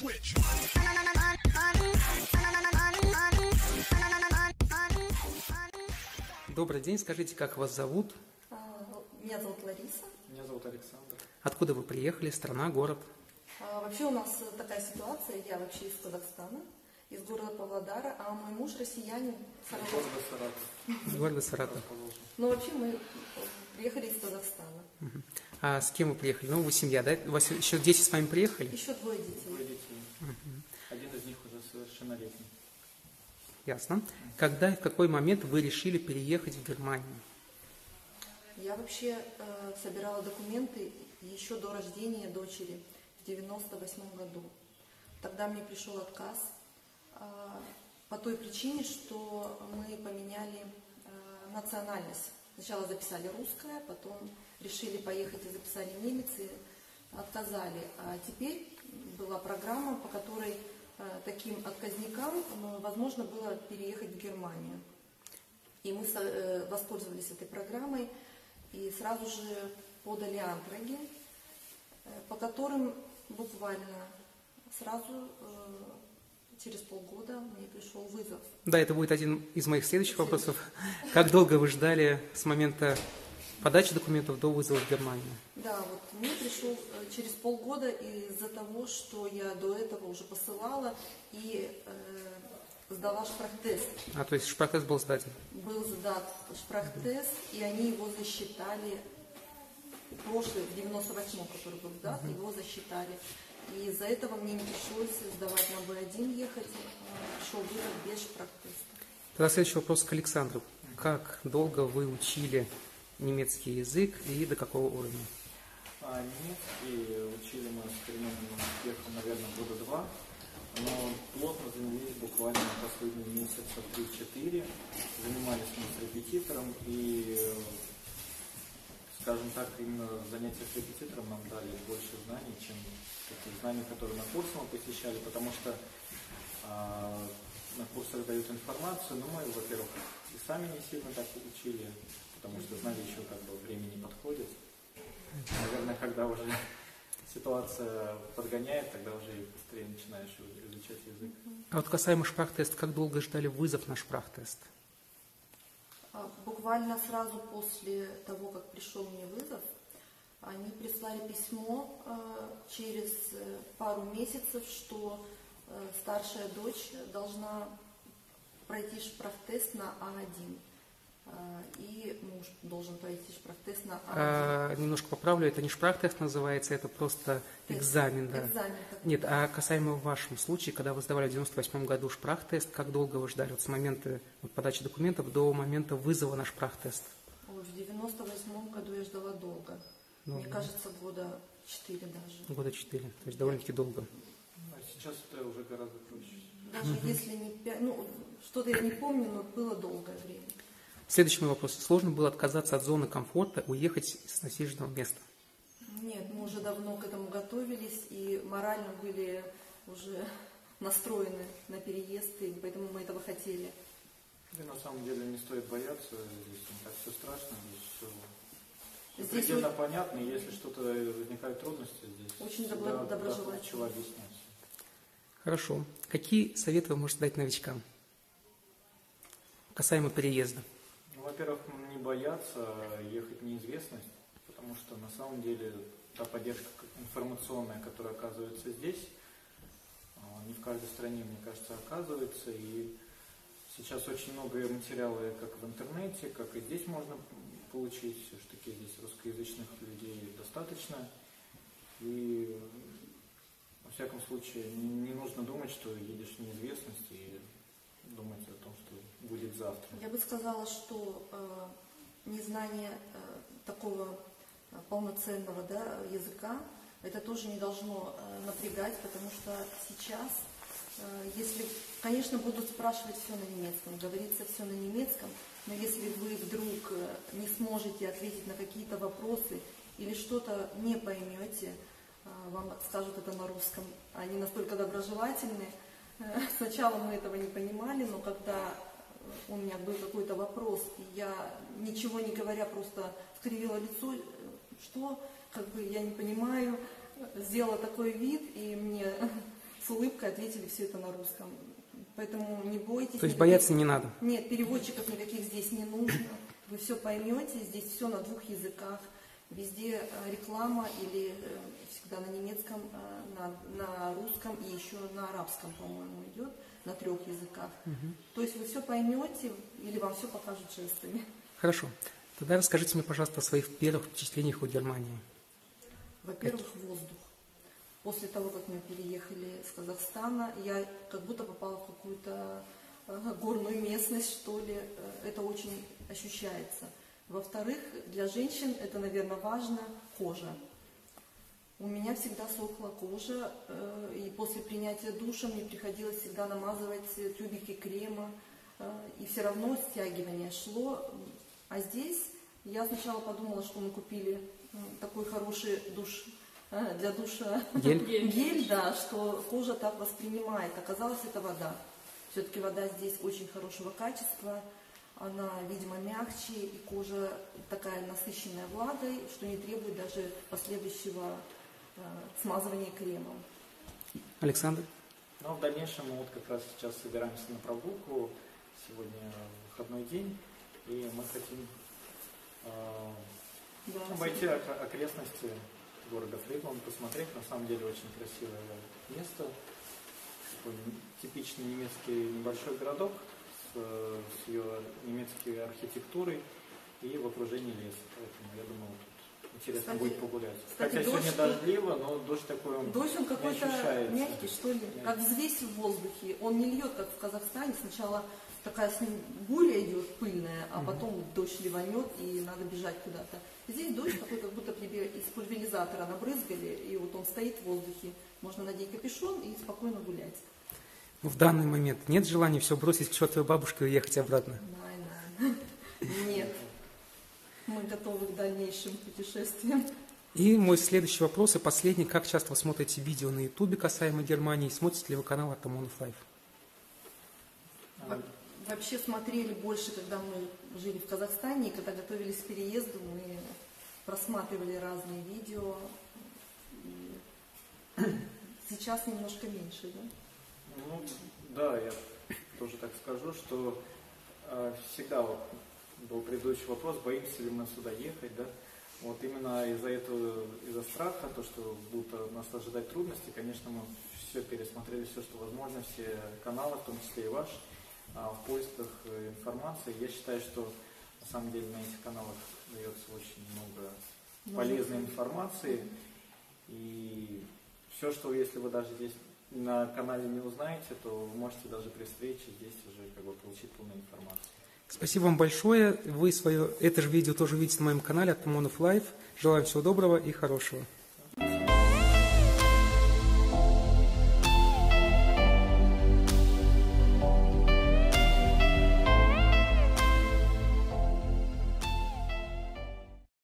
switch. Добрый день, скажите, как вас зовут? А, Меня зовут Лариса. Меня зовут Александр. Откуда вы приехали? Страна, город? А, Вообще у нас такая ситуация, я вообще из Казахстана, из города Павлодара, а мой муж россиянин, Саратов. Города Саратов. Города Саратов. Но вообще мы приехали из Казахстана. А с кем вы приехали? Ну, вы семья, да? У вас еще дети с вами приехали? Еще двое детей. Один из них уже совершеннолетний. Ясно. Когда и в какой момент вы решили переехать в Германию? Я вообще э, собирала документы еще до рождения дочери в 98 году. Тогда мне пришел отказ а, по той причине, что мы поменяли э, национальность. Сначала записали русское, потом решили поехать и записали немец, и отказали. А теперь была программа, по которой э, таким отказникам э, возможно было переехать в Германию. И мы э, воспользовались этой программой и сразу же подали антраги, э, по которым буквально сразу э, через полгода мне пришел вызов. Да, это будет один из моих следующих вопросов. Как долго вы ждали с момента подачи документов до вызова в Германию? Да, вот э, через полгода из-за того, что я до этого уже посылала и э, сдала шпрахтест. А, то есть шпрахтест был сдатель. Был сдат шпрахтест, и они его засчитали, прошлый, в 98-м, который был сдат, его засчитали. И из-за этого мне не пришлось сдавать на Б1 ехать, э, пришел вызов без шпрахтеста. Тогда следующий вопрос к Александру. Как долго вы учили немецкий язык и до какого уровня? А немецкий учили мы с коренным успехом, наверное, года два. Но плотно занялись буквально последние месяца 3-4. Занимались мы с репетитором и, скажем так, именно занятия с репетитором нам дали больше знаний, чем таких знаний, которые на курсе мы посещали, потому что а, на курсах дают информацию, но мы, во-первых, и сами не сильно так учили, потому что знали еще как бы время не подходит. Наверное, когда уже ситуация подгоняет, тогда уже и быстрее начинаешь изучать язык. А вот касаемо шпрахтеста, как долго ждали вызов на шпрахтест? А, Буквально сразу после того, как пришел мне вызов, они прислали письмо э, через э, пару месяцев, что э, старшая дочь должна пройти шпрахтест на А1. Э, И муж должен пройти шпрахтест на А1. А, немножко поправлю, это не шпрахтест называется, это просто Тест. экзамен, да. Экзамен такой. Нет, а касаемо в вашем случае, когда вы сдавали в 98 году шпрахтест, как долго вы ждали вот с момента вот, подачи документов до момента вызова на шпрахтест? Ой, В 98 году я ждала долго. Мне Долго. кажется, года 4 даже. Года четыре, то есть довольно-таки долго. А сейчас это уже гораздо проще. Даже если не 5, ну, что-то я не помню, но было долгое время. Следующий мой вопрос. Сложно было отказаться от зоны комфорта, уехать с насиженного места? Нет, мы уже давно к этому готовились и морально были уже настроены на переезд, и поэтому мы этого хотели. И на самом деле не стоит бояться, здесь не так все страшно, здесь все Здесь предельно понятно, и если что-то возникают трудности, здесь Очень всегда добро- доброжелательно. доходчиво объяснять. Хорошо. Какие советы вы можете дать новичкам? Касаемо переезда. Во-первых, не бояться ехать в неизвестность, потому что на самом деле та поддержка информационная, которая оказывается здесь, а, не в каждой стране, мне кажется, оказывается. И сейчас очень много материала как в интернете, как и здесь можно получить. Все-таки здесь русскоязычных людей достаточно. И во всяком случае не нужно думать, что едешь в неизвестность и думать о том, что будет завтра. Я бы сказала, что э, незнание э, такого э, полноценного да, языка, это тоже не должно э, напрягать, потому что сейчас, э, если, конечно, будут спрашивать все на немецком, говорится все на немецком, но если вы вдруг э, не сможете ответить на какие-то вопросы или что-то не поймете, э, вам скажут это на русском, они настолько доброжелательны. Э, Сначала мы этого не понимали, но когда у меня был какой-то вопрос, и я, ничего не говоря, просто скривила лицо, э, что, как бы я не понимаю, сделала такой вид, и мне с улыбкой ответили все это на русском. Поэтому не бойтесь. То есть никаких- бояться не надо. Нет, переводчиков никаких здесь не нужно. Вы все поймете, здесь все на двух языках. Везде э, реклама или э, всегда на немецком, э, на, на русском и еще на арабском, по-моему, идет, на трех языках. То есть вы все поймете или вам все покажут жестами. Хорошо. Тогда расскажите мне, пожалуйста, о своих первых впечатлениях о Германии. Во-первых, воздух. После того, как мы переехали с Казахстана, я как будто попала в какую-то горную местность, что ли. Это очень ощущается. Во-вторых, для женщин это, наверное, важно кожа. У меня всегда сохла кожа, э, и после принятия душа мне приходилось всегда намазывать э, тюбики крема, э, и все равно стягивание шло. А здесь я сначала подумала, что мы купили м, такой хороший душ э, для душа Гель? гель, да, что кожа так воспринимает. Оказалось, это вода. Все-таки вода здесь очень хорошего качества. Она, видимо, мягче, и кожа такая насыщенная влагой, что не требует даже последующего э, смазывания кремом. Александр? Но в дальнейшем мы вот как раз сейчас собираемся на прогулку. Сегодня выходной день, и мы хотим э, Да, обойти ок- окрестности города Фридланд, посмотреть. На самом деле очень красивое место. Такой типичный немецкий небольшой городок с, э, с ее немецкой архитектурой и в окружении леса. Поэтому я думаю, тут интересно Кстати- будет погулять. кстати, Хотя сегодня дождь- дождливо, но дождь такой он Дождь он какой-то мягкий, что ли, как взвесь в воздухе. Он не льет, как в Казахстане. Сначала такая с ним буря идет пыльная, а потом дождь ливанет, и надо бежать куда-то. Здесь дождь такой, как будто тебе из пульверизатора набрызгали, и вот он стоит в воздухе. Можно надеть капюшон и спокойно гулять. Ну, В данный момент нет желания все бросить к чертовой бабушке и уехать обратно? Нет. Мы готовы к дальнейшим путешествиям. И мой следующий вопрос и последний. Как часто вы смотрите видео на Ютубе касаемо Германии? Смотрите ли вы канал Атамонов Life? Вообще смотрели больше, когда мы жили в Казахстане, и когда готовились к переезду, мы просматривали разные видео. И Сейчас немножко меньше, да? Ну, да, я тоже так скажу, что э, всегда вот был предыдущий вопрос, боимся ли мы сюда ехать, да? Вот именно из-за этого, из-за страха, то, что будут нас ожидать трудности, конечно, мы все пересмотрели, все, что возможно, все каналы, в том числе и ваш, а, в поисках э, информации. Я считаю, что на самом деле на этих каналах дается очень много полезной информации. И все, что если вы даже здесь на канале не узнаете, то вы можете даже при встрече здесь уже как бы получить полную информацию. Спасибо вам большое. Вы свое, это же видео тоже увидите на моем канале Атамонов Life. Желаю всего доброго и хорошего.